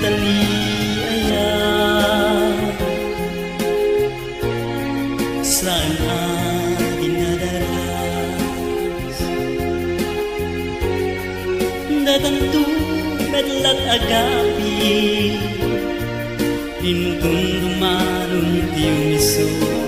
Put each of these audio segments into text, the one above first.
taliaya Saan ating nadaras Datantulad at agapi. Inundong dumalong tiyong iso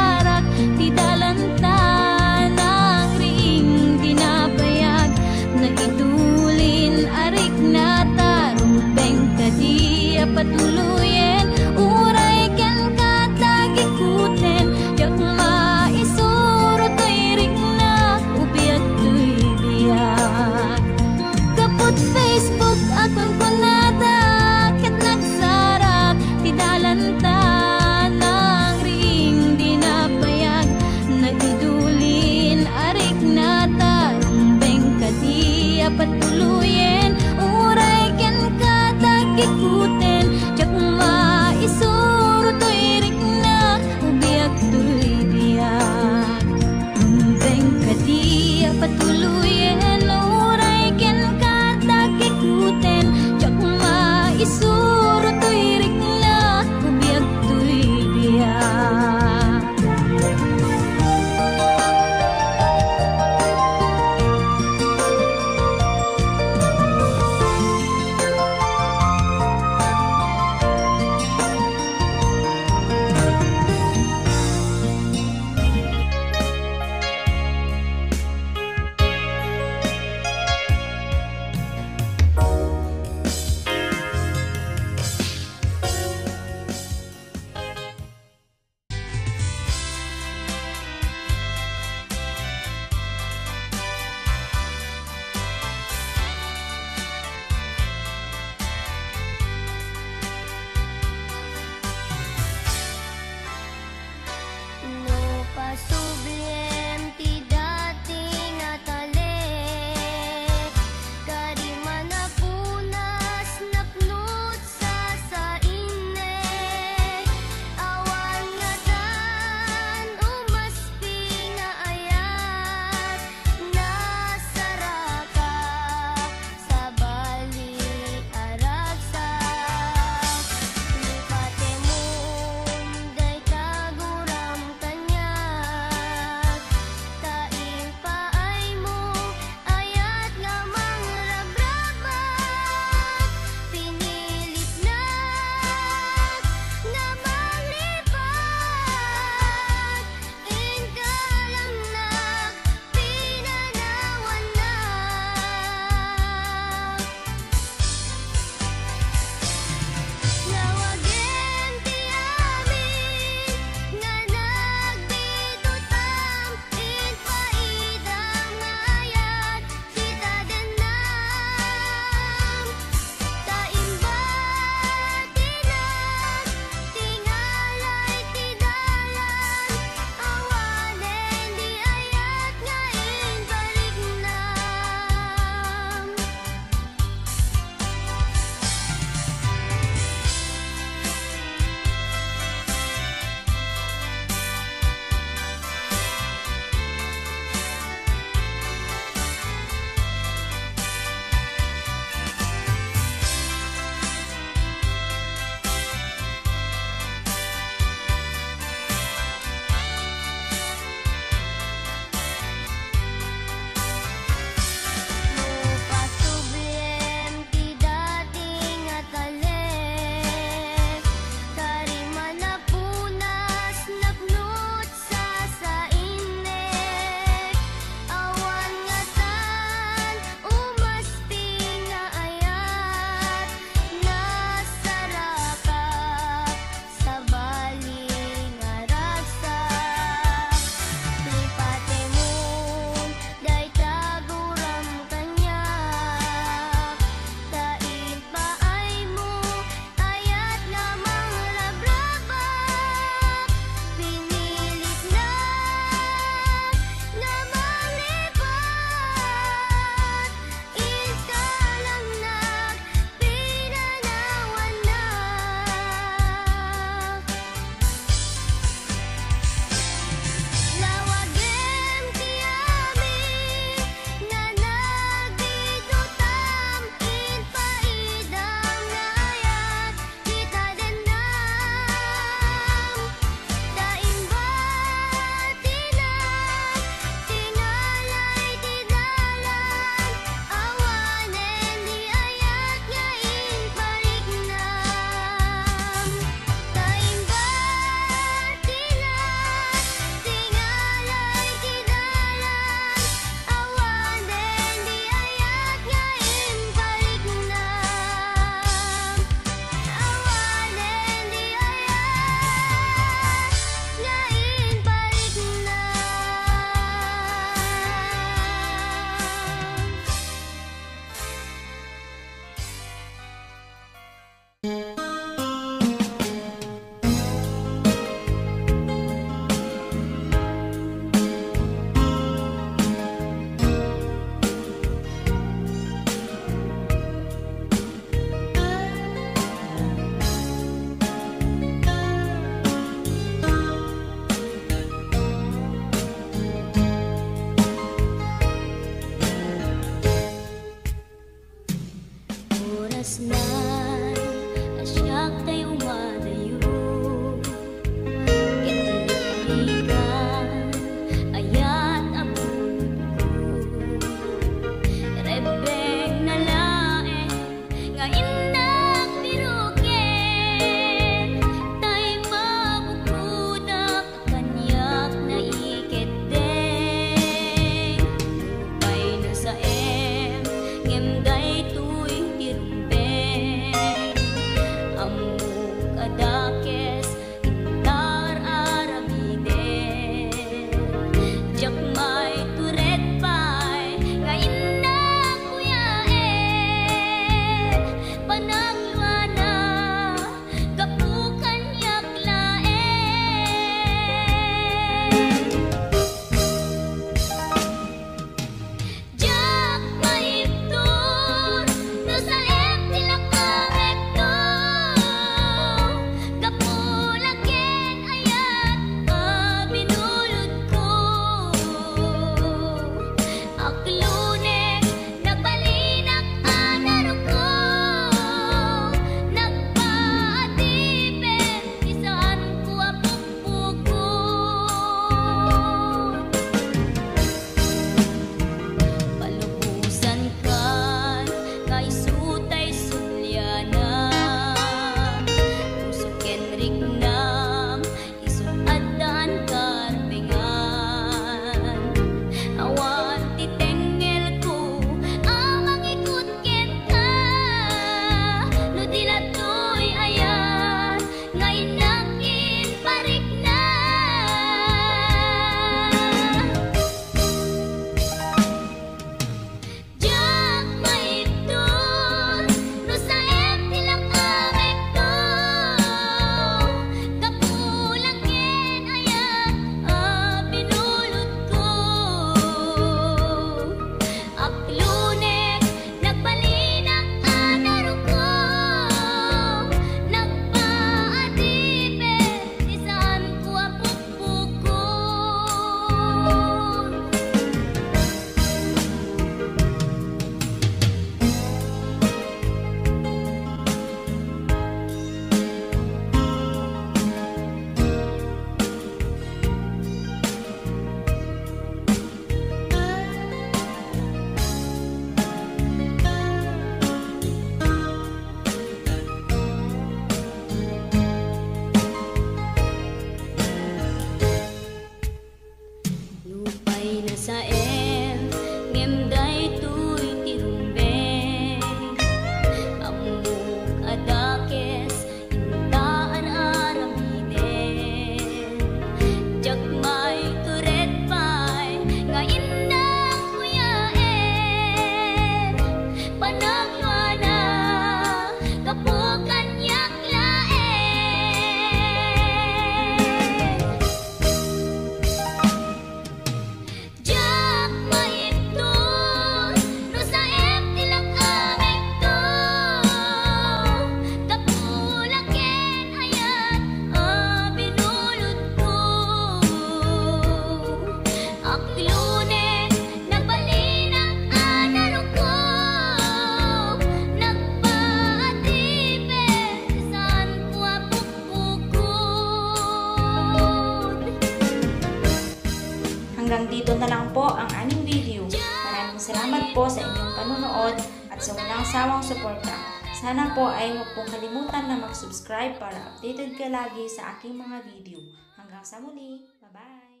subscribe para updated ka lagi sa aking mga video. Hanggang sa muli, bye-bye!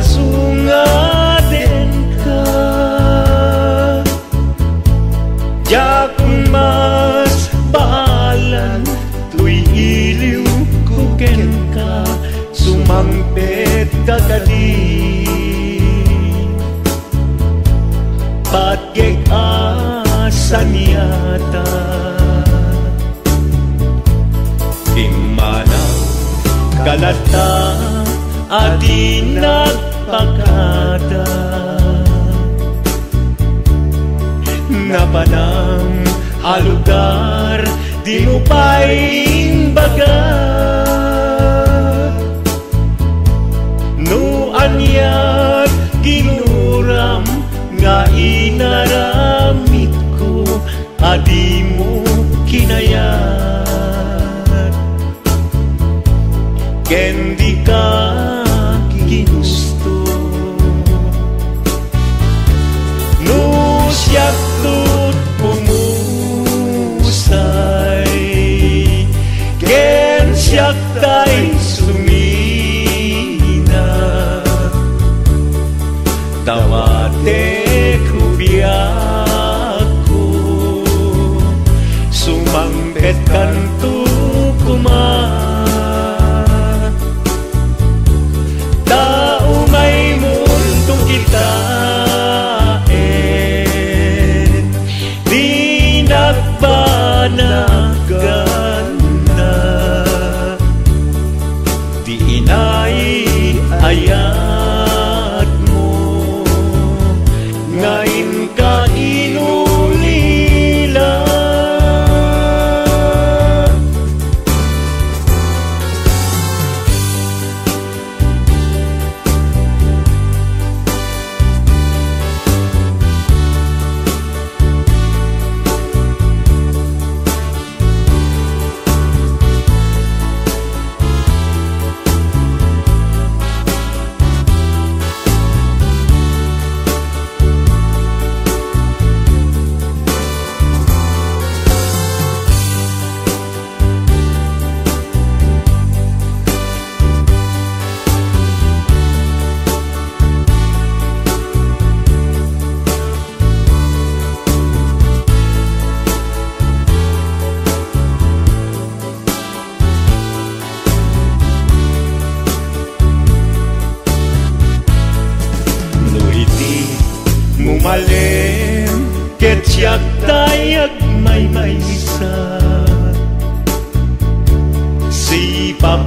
azul. Adi mo kinaya.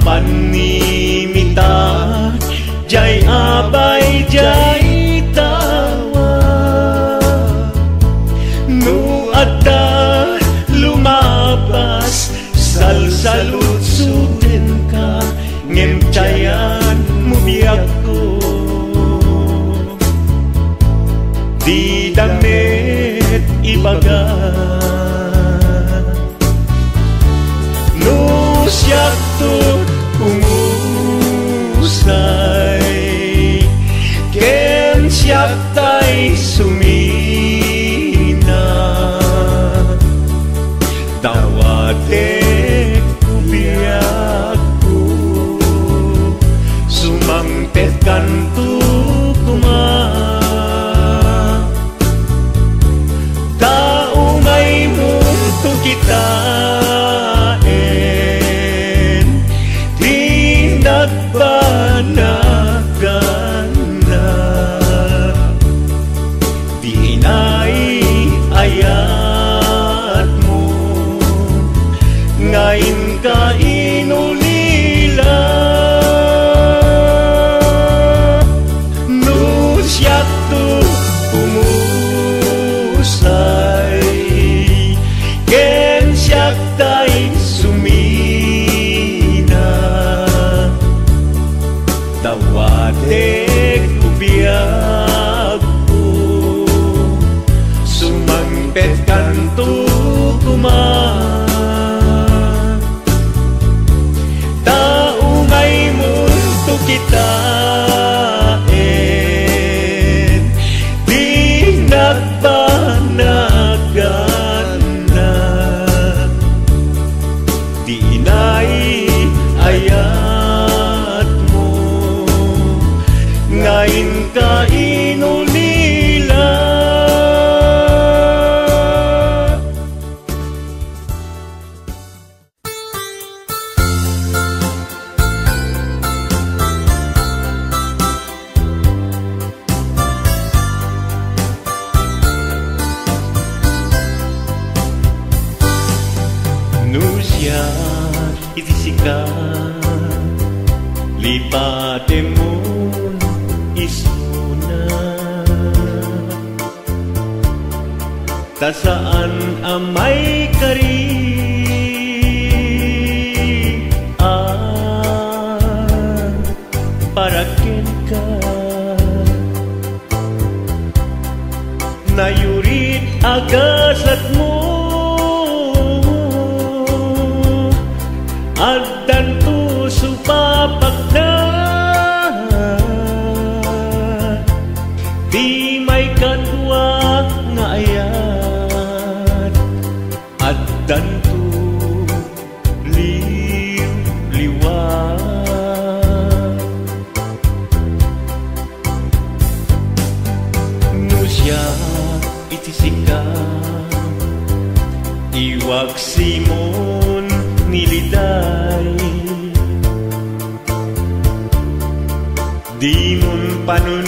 panimitan Jay abay jay tawa. Nu adda lumabas Salsalut sudin ka Ngem chayan mumiyak ko Di damit ibaga 这一 sikat, iti sikat Iwag simon niliday. Di mon panun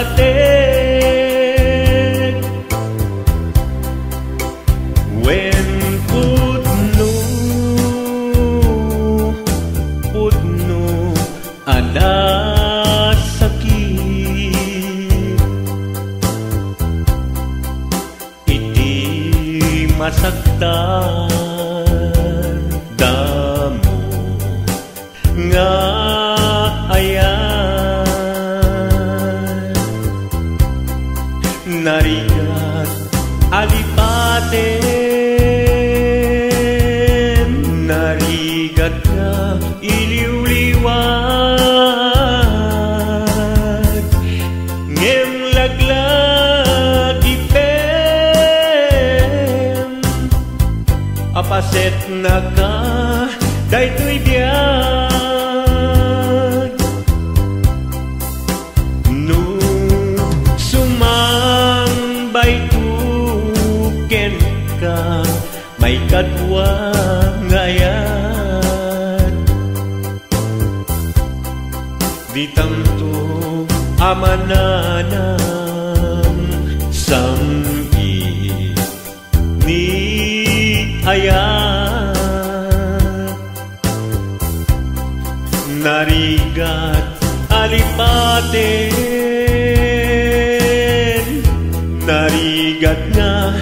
atin When putno, putno anasakit. Iti masaktan damo nga ayaw. なり ng sanggi ni Aya Narigat alipatin. Narigat na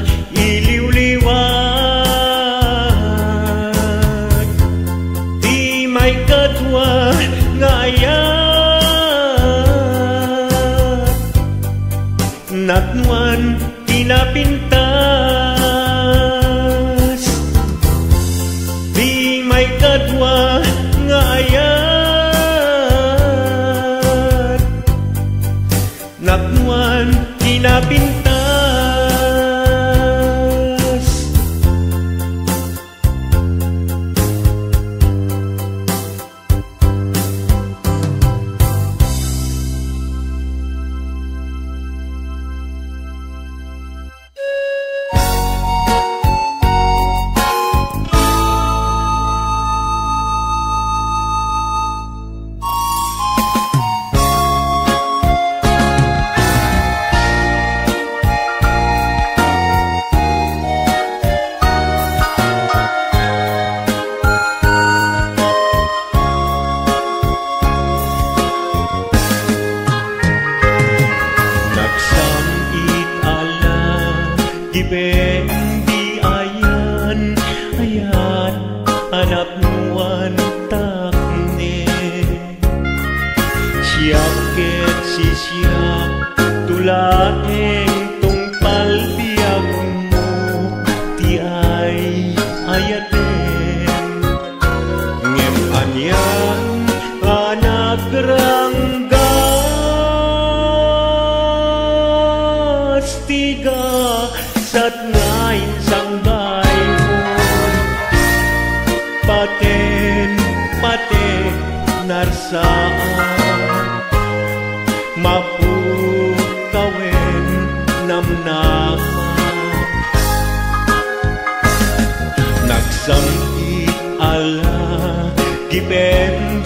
Di ben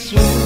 through